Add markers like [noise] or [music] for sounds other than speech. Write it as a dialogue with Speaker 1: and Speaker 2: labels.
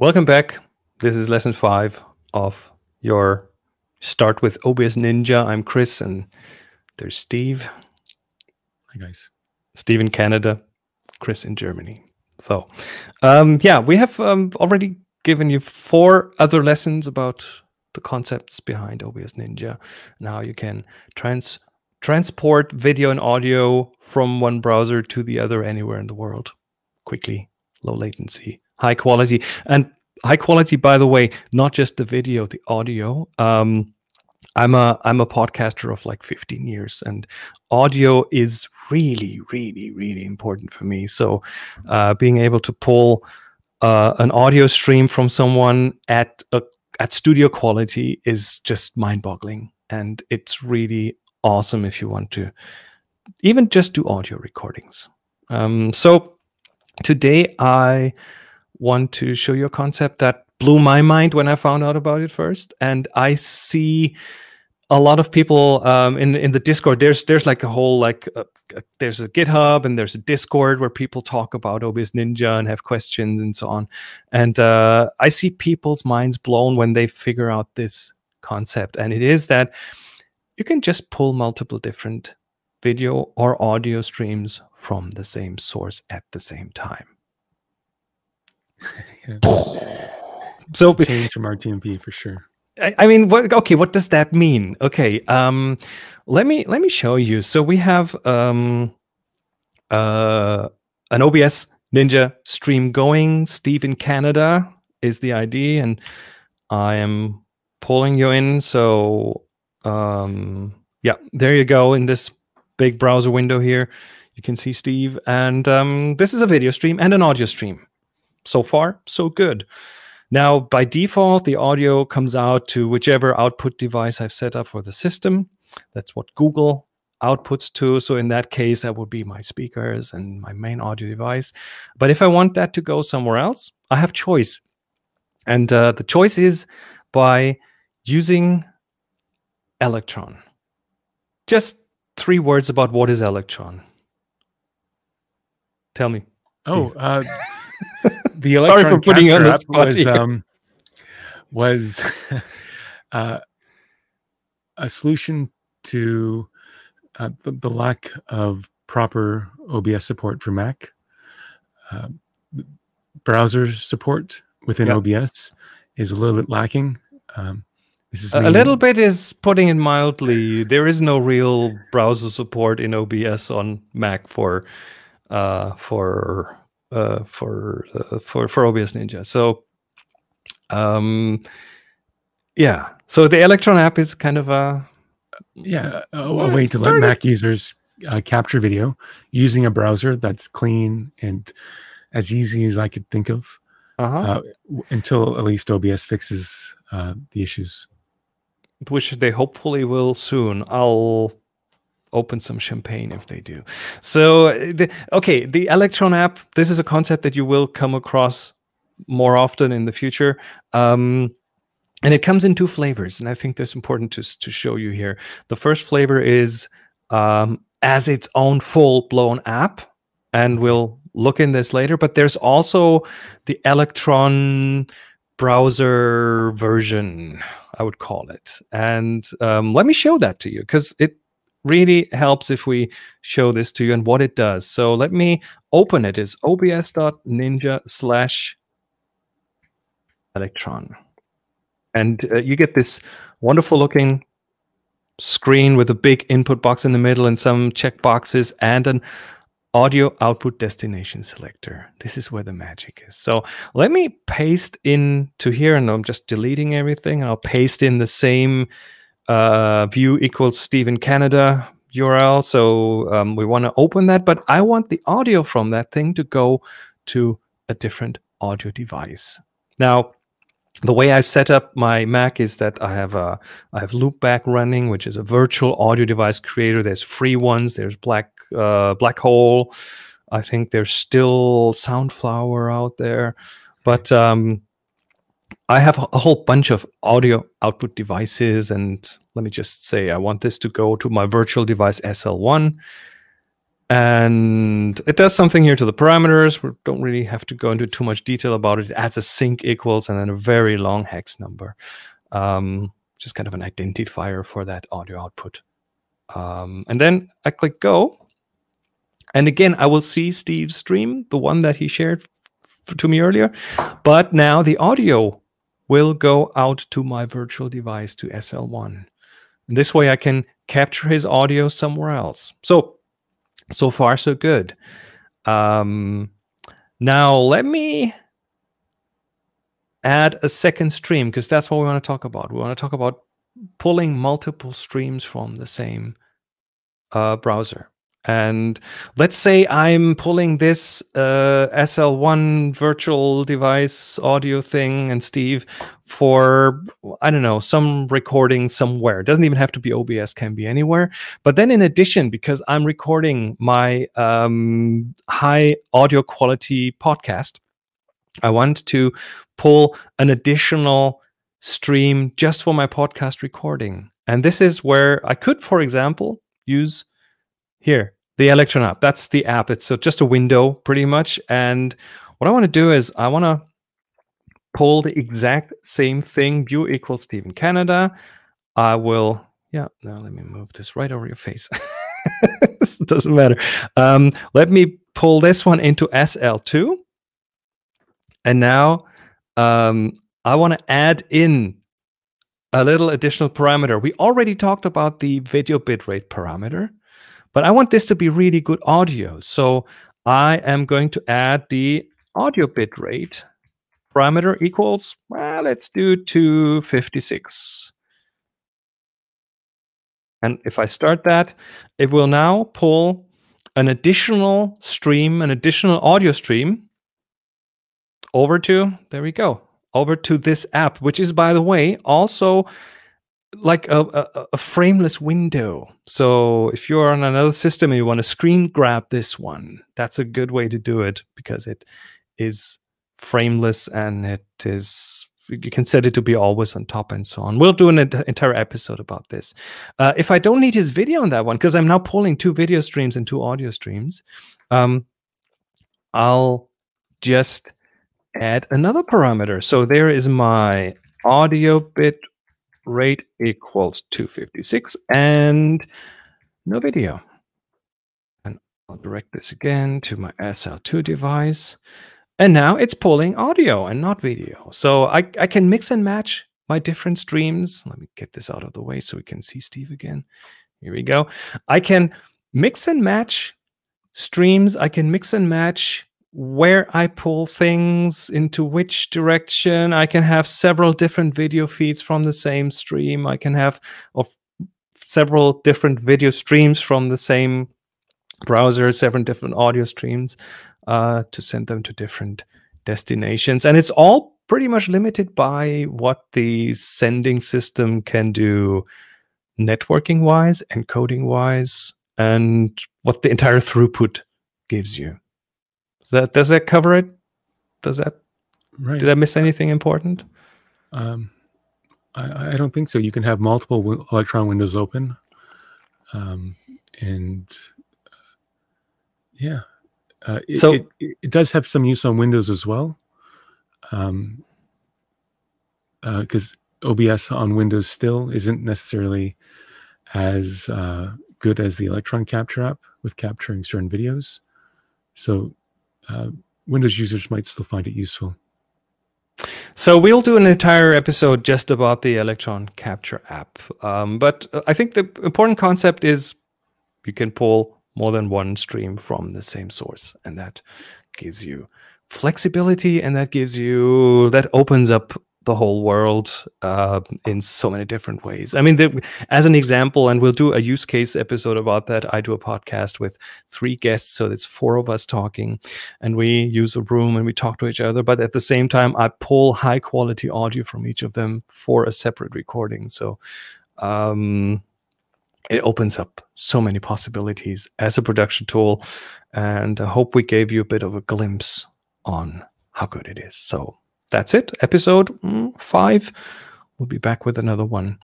Speaker 1: Welcome back. This is lesson five of your start with OBS Ninja. I'm Chris and there's Steve.
Speaker 2: Hi, guys.
Speaker 1: Steve in Canada, Chris in Germany. So, um, yeah, we have um, already given you four other lessons about the concepts behind OBS Ninja and how you can trans transport video and audio from one browser to the other anywhere in the world quickly, low latency, high quality. And high quality, by the way, not just the video, the audio. Um, I'm a I'm a podcaster of like 15 years, and audio is really, really, really important for me. So, uh, being able to pull uh, an audio stream from someone at a, at studio quality is just mind-boggling, and it's really awesome if you want to even just do audio recordings. Um, so today I want to show you a concept that blew my mind when I found out about it first, and I see a lot of people um, in in the Discord. There's there's like a whole like uh, uh, there's a GitHub and there's a Discord where people talk about OBS Ninja and have questions and so on. And uh, I see people's minds blown when they figure out this concept, and it is that you can just pull multiple different video or audio streams from the same source at the same time. [laughs]
Speaker 2: so change from RTMP for sure.
Speaker 1: I, I mean, what? Okay, what does that mean? Okay, um, let me let me show you. So we have um, uh, an OBS Ninja stream going. Steve in Canada is the ID, and I am pulling you in. So um, yeah, there you go in this big browser window here. You can see Steve, and um, this is a video stream and an audio stream. So far, so good. Now, by default, the audio comes out to whichever output device I've set up for the system. That's what Google outputs to. So in that case, that would be my speakers and my main audio device. But if I want that to go somewhere else, I have choice. And uh, the choice is by using Electron. Just three words about what is Electron. Tell me.
Speaker 2: Steve. Oh, uh, [laughs] the electron Sorry for putting on the spot was um, was [laughs] uh, a solution to uh, the, the, lack of proper OBS support for Mac. Uh, browser support within yep. OBS is a little bit lacking. Um,
Speaker 1: this is a little bit is putting it mildly. There is no real browser support in OBS on Mac for uh, for uh, for uh, for for OBS Ninja. So, um, yeah. So the Electron app is kind of a
Speaker 2: yeah a, a way to let Mac users uh, capture video using a browser that's clean and as easy as I could think of. Uh-huh. Uh, until at least OBS fixes uh, the issues,
Speaker 1: which they hopefully will soon. I'll open some champagne if they do. So, the, okay, the Electron app, this is a concept that you will come across more often in the future. Um, and it comes in two flavors. And I think that's important to, to show you here. The first flavor is um, as its own full blown app. And we'll look in this later. But there's also the Electron browser version, I would call it. And um, let me show that to you because it really helps if we show this to you and what it does. So let me open it. It's obs.ninja slash electron. And uh, you get this wonderful looking screen with a big input box in the middle and some check boxes and an audio output destination selector. This is where the magic is. So let me paste into here and I'm just deleting everything. I'll paste in the same uh, view equals Steve in Canada URL. So um, we want to open that, but I want the audio from that thing to go to a different audio device. Now, the way I set up my Mac is that I have a I have Loopback running, which is a virtual audio device creator. There's free ones. There's Black uh, Black Hole. I think there's still Soundflower out there, but um, I have a whole bunch of audio output devices, and let me just say I want this to go to my virtual device SL1. And it does something here to the parameters. We don't really have to go into too much detail about it. It adds a sink equals and then a very long hex number, um, just kind of an identifier for that audio output. Um, and then I click go. And again, I will see Steve's stream, the one that he shared to me earlier. But now the audio will go out to my virtual device to SL1. And this way I can capture his audio somewhere else. So, so far so good. Um, now let me add a second stream because that's what we want to talk about. We want to talk about pulling multiple streams from the same uh, browser. And let's say I'm pulling this uh, SL1 virtual device audio thing and Steve for, I don't know, some recording somewhere. It doesn't even have to be OBS, can be anywhere. But then in addition, because I'm recording my um, high audio quality podcast, I want to pull an additional stream just for my podcast recording. And this is where I could, for example, use here, the Electron app. That's the app. It's so just a window pretty much. And what I want to do is I want to pull the exact same thing, view equals Steve in Canada. I will, yeah, now let me move this right over your face. [laughs] doesn't matter. Um, let me pull this one into SL2. And now um, I want to add in a little additional parameter. We already talked about the video bitrate parameter, but I want this to be really good audio. So I am going to add the audio bitrate parameter equals, well, let's do 256. And if I start that, it will now pull an additional stream, an additional audio stream over to, there we go, over to this app, which is, by the way, also like a, a, a, frameless window. So if you're on another system and you want to screen grab this one, that's a good way to do it because it is frameless and it is you can set it to be always on top and so on. We'll do an entire episode about this. Uh, if I don't need his video on that one, because I'm now pulling two video streams and two audio streams, um, I'll just add another parameter. So there is my audio bit rate equals 256 and no video. And I'll direct this again to my SL2 device. And now it's pulling audio and not video. So I, I can mix and match my different streams. Let me get this out of the way so we can see Steve again. Here we go. I can mix and match streams. I can mix and match where I pull things into which direction. I can have several different video feeds from the same stream. I can have of several different video streams from the same browser, seven different audio streams uh, to send them to different destinations. And it's all pretty much limited by what the sending system can do networking wise, encoding wise, and what the entire throughput gives you. Does that does that cover it? Does that? Right. Did I miss anything important?
Speaker 2: Um, I, I don't think so. You can have multiple Electron windows open, um, and uh, yeah, uh, it, so it, it, does have some use on Windows as well. Um, because uh, OBS on Windows still isn't necessarily as uh, good as the Electron Capture app with capturing certain videos. So uh, Windows users might still find it useful.
Speaker 1: So we'll do an entire episode just about the Electron Capture app. Um, but I think the important concept is you can pull more than one stream from the same source, and that gives you flexibility, and that gives you that opens up the whole world uh, in so many different ways. I mean, the, as an example, and we'll do a use case episode about that. I do a podcast with three guests, so it's four of us talking, and we use a room and we talk to each other. But at the same time, I pull high quality audio from each of them for a separate recording. So. Um, it opens up so many possibilities as a production tool, and I hope we gave you a bit of a glimpse on how good it is. So that's it. Episode mm, five. We'll be back with another one